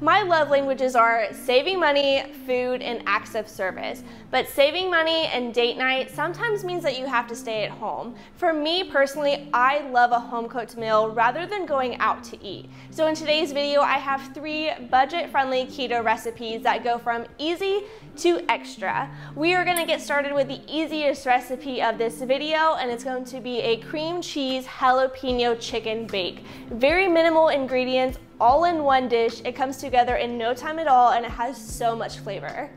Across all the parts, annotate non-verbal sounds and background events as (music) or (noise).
My love languages are saving money, food, and acts of service. But saving money and date night sometimes means that you have to stay at home. For me personally, I love a home cooked meal rather than going out to eat. So in today's video, I have three budget friendly keto recipes that go from easy to extra. We are gonna get started with the easiest recipe of this video, and it's going to be a cream cheese jalapeno chicken bake. Very minimal ingredients, all in one dish. It comes together in no time at all and it has so much flavor.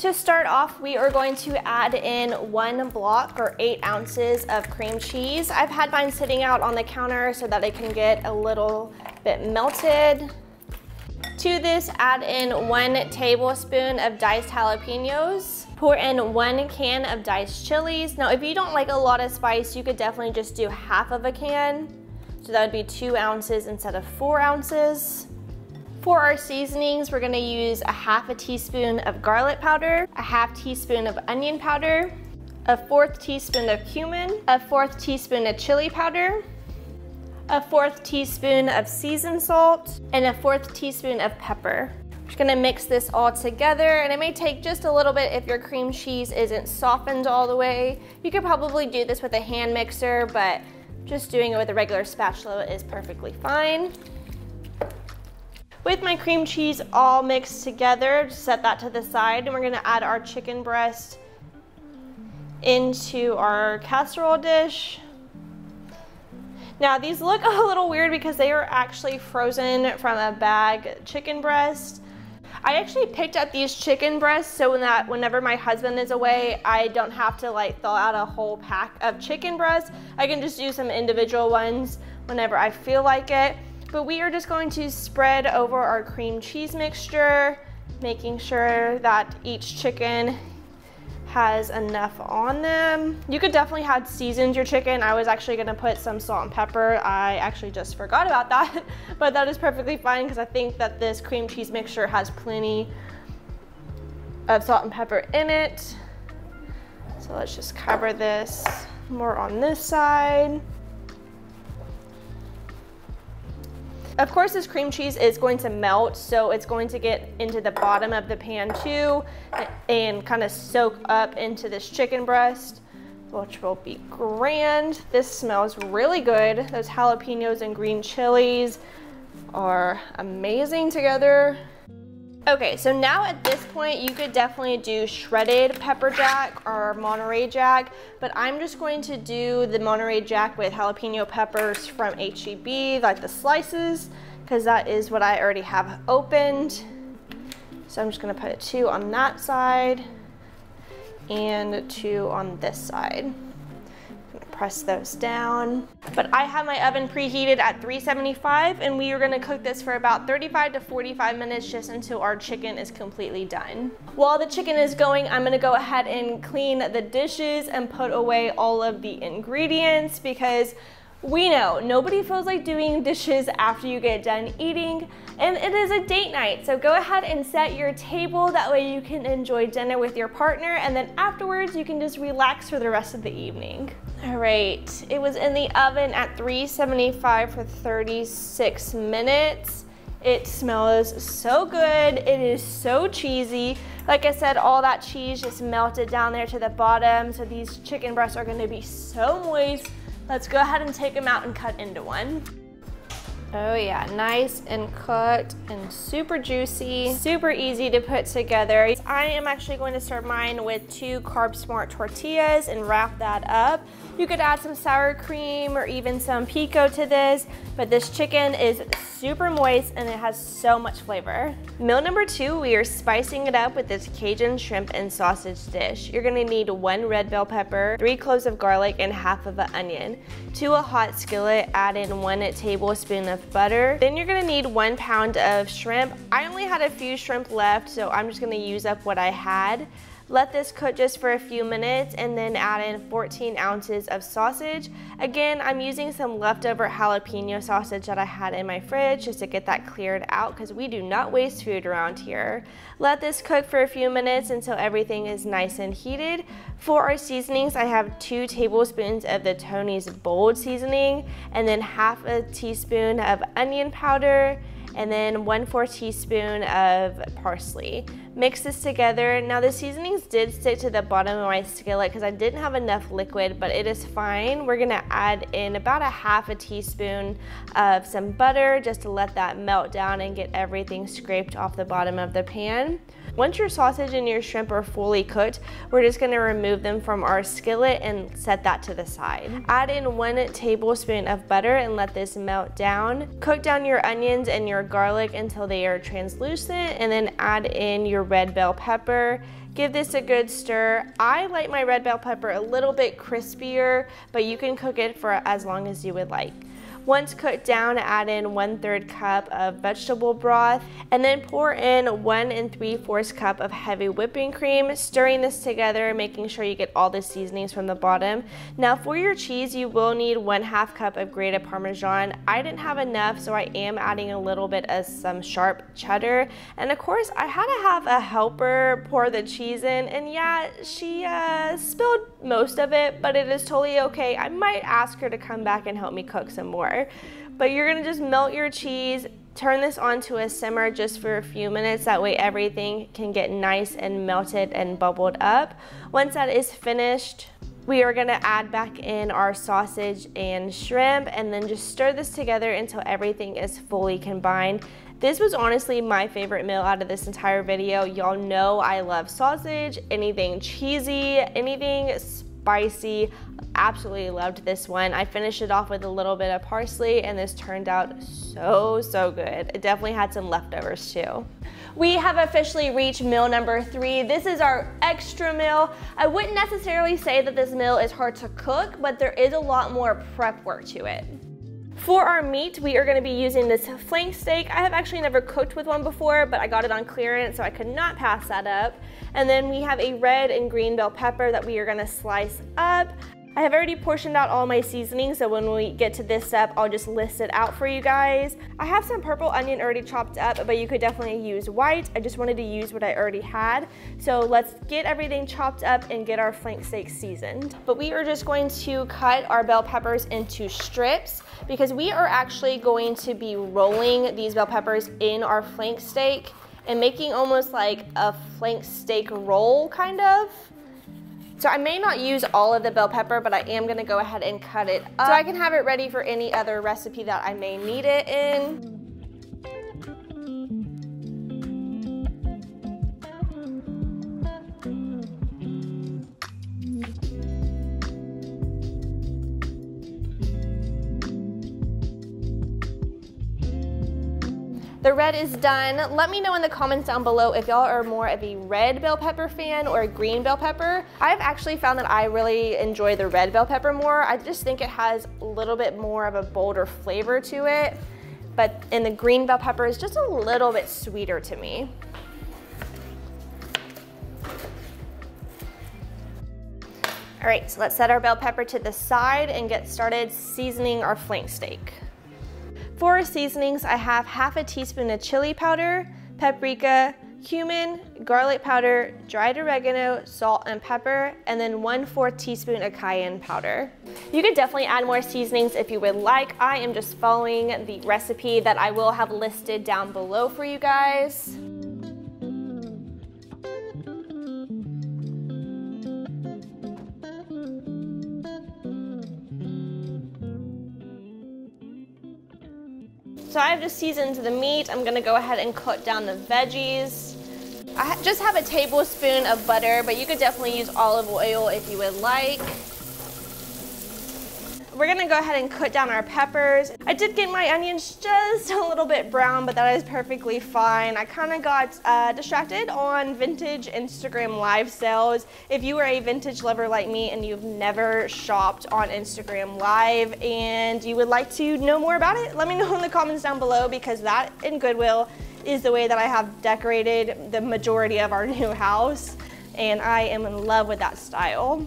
To start off, we are going to add in one block or eight ounces of cream cheese. I've had mine sitting out on the counter so that it can get a little bit melted. To this, add in one tablespoon of diced jalapenos. Pour in one can of diced chilies. Now, if you don't like a lot of spice, you could definitely just do half of a can. So that would be two ounces instead of four ounces. For our seasonings, we're gonna use a half a teaspoon of garlic powder, a half teaspoon of onion powder, a fourth teaspoon of cumin, a fourth teaspoon of chili powder, a fourth teaspoon of seasoned salt, and a fourth teaspoon of pepper. We're just gonna mix this all together and it may take just a little bit if your cream cheese isn't softened all the way. You could probably do this with a hand mixer, but just doing it with a regular spatula is perfectly fine. With my cream cheese all mixed together, set that to the side and we're gonna add our chicken breast into our casserole dish. Now these look (laughs) a little weird because they are actually frozen from a bag chicken breast. I actually picked up these chicken breasts so that whenever my husband is away, I don't have to like thaw out a whole pack of chicken breasts. I can just do some individual ones whenever I feel like it. But we are just going to spread over our cream cheese mixture, making sure that each chicken has enough on them. You could definitely have seasoned your chicken. I was actually gonna put some salt and pepper. I actually just forgot about that, (laughs) but that is perfectly fine because I think that this cream cheese mixture has plenty of salt and pepper in it. So let's just cover this more on this side. Of course, this cream cheese is going to melt, so it's going to get into the bottom of the pan too and kind of soak up into this chicken breast, which will be grand. This smells really good. Those jalapenos and green chilies are amazing together. Okay, so now at this point, you could definitely do shredded pepper jack or Monterey Jack, but I'm just going to do the Monterey Jack with jalapeno peppers from HEB, like the slices, because that is what I already have opened. So I'm just gonna put two on that side and two on this side press those down. But I have my oven preheated at 375 and we are gonna cook this for about 35 to 45 minutes just until our chicken is completely done. While the chicken is going, I'm gonna go ahead and clean the dishes and put away all of the ingredients because we know nobody feels like doing dishes after you get done eating, and it is a date night. So go ahead and set your table. That way you can enjoy dinner with your partner, and then afterwards you can just relax for the rest of the evening. All right, it was in the oven at 375 for 36 minutes. It smells so good. It is so cheesy. Like I said, all that cheese just melted down there to the bottom. So these chicken breasts are gonna be so moist. Let's go ahead and take them out and cut into one. Oh yeah, nice and cooked and super juicy, super easy to put together. I am actually going to serve mine with two Carb Smart tortillas and wrap that up. You could add some sour cream or even some pico to this, but this chicken is super moist and it has so much flavor. Meal number two, we are spicing it up with this Cajun shrimp and sausage dish. You're gonna need one red bell pepper, three cloves of garlic, and half of an onion. To a hot skillet, add in one tablespoon of butter. Then you're gonna need one pound of shrimp. I only had a few shrimp left, so I'm just gonna use up what I had. Let this cook just for a few minutes and then add in 14 ounces of sausage. Again, I'm using some leftover jalapeno sausage that I had in my fridge just to get that cleared out because we do not waste food around here. Let this cook for a few minutes until everything is nice and heated. For our seasonings, I have two tablespoons of the Tony's Bold seasoning and then half a teaspoon of onion powder and then 1 4 teaspoon of parsley. Mix this together. Now the seasonings did stick to the bottom of my skillet because I didn't have enough liquid, but it is fine. We're gonna add in about a half a teaspoon of some butter just to let that melt down and get everything scraped off the bottom of the pan. Once your sausage and your shrimp are fully cooked, we're just gonna remove them from our skillet and set that to the side. Add in one tablespoon of butter and let this melt down. Cook down your onions and your garlic until they are translucent and then add in your red bell pepper. Give this a good stir. I like my red bell pepper a little bit crispier, but you can cook it for as long as you would like. Once cooked down, add in one third cup of vegetable broth and then pour in one and three fourths cup of heavy whipping cream, stirring this together, making sure you get all the seasonings from the bottom. Now for your cheese, you will need one half cup of grated Parmesan. I didn't have enough, so I am adding a little bit of some sharp cheddar. And of course, I had to have a helper pour the cheese in, and yeah, she uh, spilled most of it, but it is totally okay. I might ask her to come back and help me cook some more. But you're gonna just melt your cheese, turn this onto a simmer just for a few minutes. That way everything can get nice and melted and bubbled up. Once that is finished, we are gonna add back in our sausage and shrimp and then just stir this together until everything is fully combined. This was honestly my favorite meal out of this entire video. Y'all know I love sausage, anything cheesy, anything spicy. Absolutely loved this one. I finished it off with a little bit of parsley and this turned out so, so good. It definitely had some leftovers too. We have officially reached meal number three. This is our extra meal. I wouldn't necessarily say that this meal is hard to cook, but there is a lot more prep work to it. For our meat, we are gonna be using this flank steak. I have actually never cooked with one before, but I got it on clearance, so I could not pass that up. And then we have a red and green bell pepper that we are gonna slice up. I have already portioned out all my seasoning, so when we get to this step, I'll just list it out for you guys. I have some purple onion already chopped up, but you could definitely use white. I just wanted to use what I already had. So let's get everything chopped up and get our flank steak seasoned. But we are just going to cut our bell peppers into strips because we are actually going to be rolling these bell peppers in our flank steak and making almost like a flank steak roll kind of. So I may not use all of the bell pepper, but I am gonna go ahead and cut it up so I can have it ready for any other recipe that I may need it in. The red is done. Let me know in the comments down below if y'all are more of a red bell pepper fan or a green bell pepper. I've actually found that I really enjoy the red bell pepper more. I just think it has a little bit more of a bolder flavor to it. But in the green bell pepper is just a little bit sweeter to me. All right, so let's set our bell pepper to the side and get started seasoning our flank steak. For seasonings, I have half a teaspoon of chili powder, paprika, cumin, garlic powder, dried oregano, salt and pepper, and then 1 4 teaspoon of cayenne powder. You could definitely add more seasonings if you would like. I am just following the recipe that I will have listed down below for you guys. So I've just seasoned the meat. I'm gonna go ahead and cut down the veggies. I just have a tablespoon of butter, but you could definitely use olive oil if you would like. We're gonna go ahead and cut down our peppers. I did get my onions just a little bit brown, but that is perfectly fine. I kind of got uh, distracted on vintage Instagram live sales. If you are a vintage lover like me and you've never shopped on Instagram live and you would like to know more about it, let me know in the comments down below because that in Goodwill is the way that I have decorated the majority of our (laughs) new house and I am in love with that style.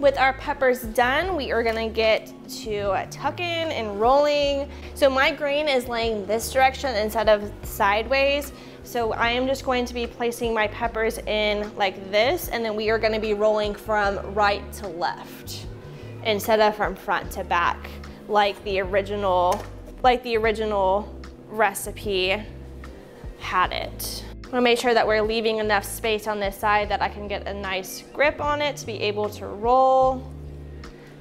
With our peppers done, we are gonna get to tucking and rolling. So my grain is laying this direction instead of sideways. So I am just going to be placing my peppers in like this, and then we are gonna be rolling from right to left instead of from front to back, like the original like the original recipe had it. I wanna make sure that we're leaving enough space on this side that I can get a nice grip on it to be able to roll.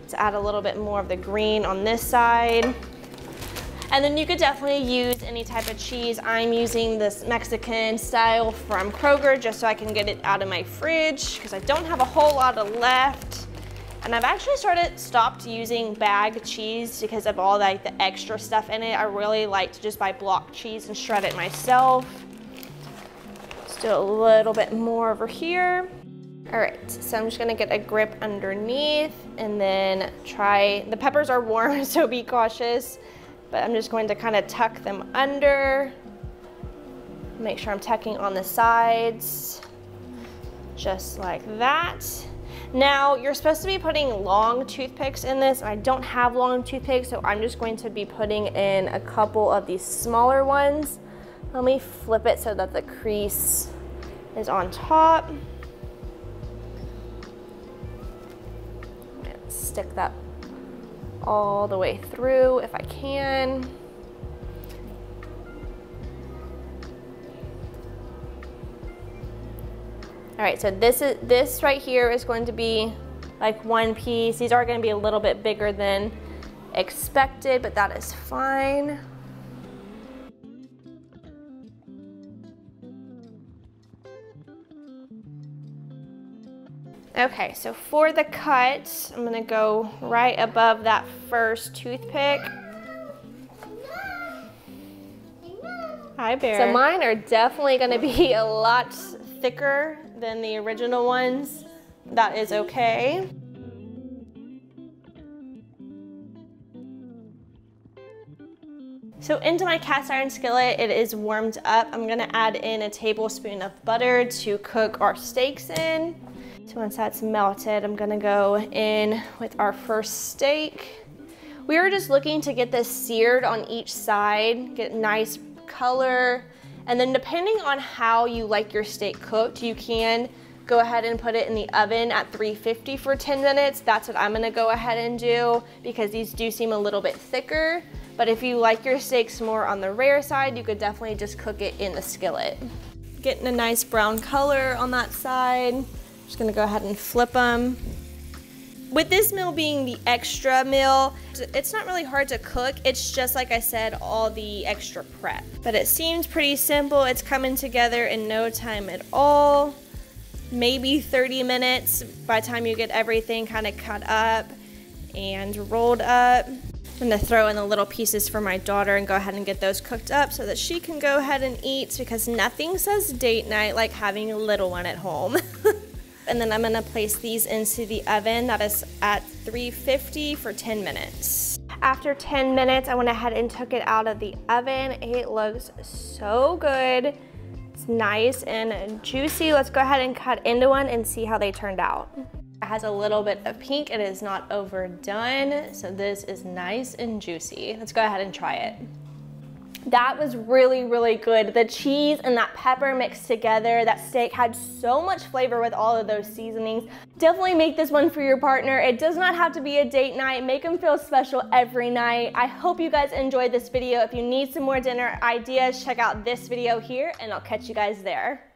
To add a little bit more of the green on this side. And then you could definitely use any type of cheese. I'm using this Mexican style from Kroger just so I can get it out of my fridge because I don't have a whole lot of left. And I've actually started, stopped using bag cheese because of all like the extra stuff in it. I really like to just buy block cheese and shred it myself. Let's do a little bit more over here. All right, so I'm just gonna get a grip underneath and then try, the peppers are warm, (laughs) so be cautious, but I'm just going to kind of tuck them under. Make sure I'm tucking on the sides, just like that. Now, you're supposed to be putting long toothpicks in this. I don't have long toothpicks, so I'm just going to be putting in a couple of these smaller ones. Let me flip it so that the crease is on top. Stick that all the way through if I can. All right, so this is this right here is going to be like one piece. These are gonna be a little bit bigger than expected, but that is fine. Okay, so for the cut, I'm gonna go right above that first toothpick. Hi, Bear. So mine are definitely gonna be (laughs) a lot thicker than the original ones. That is okay. So into my cast iron skillet, it is warmed up. I'm gonna add in a tablespoon of butter to cook our steaks in. So once that's melted, I'm gonna go in with our first steak. We were just looking to get this seared on each side, get nice color, and then depending on how you like your steak cooked, you can go ahead and put it in the oven at 350 for 10 minutes. That's what I'm gonna go ahead and do because these do seem a little bit thicker. But if you like your steaks more on the rare side, you could definitely just cook it in the skillet. Getting a nice brown color on that side. Just gonna go ahead and flip them. With this meal being the extra meal, it's not really hard to cook. It's just, like I said, all the extra prep. But it seems pretty simple. It's coming together in no time at all. Maybe 30 minutes by the time you get everything kind of cut up and rolled up. I'm gonna throw in the little pieces for my daughter and go ahead and get those cooked up so that she can go ahead and eat because nothing says date night like having a little one at home. (laughs) and then I'm gonna place these into the oven that is at 350 for 10 minutes. After 10 minutes, I went ahead and took it out of the oven. It looks so good. It's nice and juicy. Let's go ahead and cut into one and see how they turned out. It has a little bit of pink. It is not overdone, so this is nice and juicy. Let's go ahead and try it. That was really, really good. The cheese and that pepper mixed together, that steak had so much flavor with all of those seasonings. Definitely make this one for your partner. It does not have to be a date night. Make them feel special every night. I hope you guys enjoyed this video. If you need some more dinner ideas, check out this video here and I'll catch you guys there.